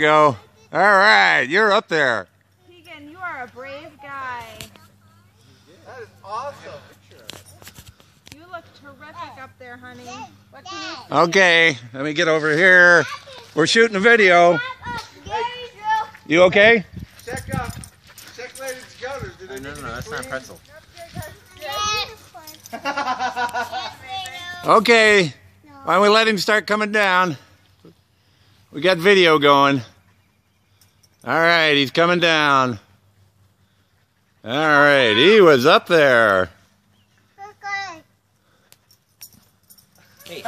Go. All right, you're up there. Keegan, you are a brave guy. That is awesome. You look terrific up there, honey. What can you Okay, let me get over here. We're shooting a video. You okay? Check uh, check Lady Scouters. Did they No, no, no, that's not clean? pretzel. Okay. Why don't we let him start coming down? We got video going. All right, he's coming down. All right, he was up there. Hey.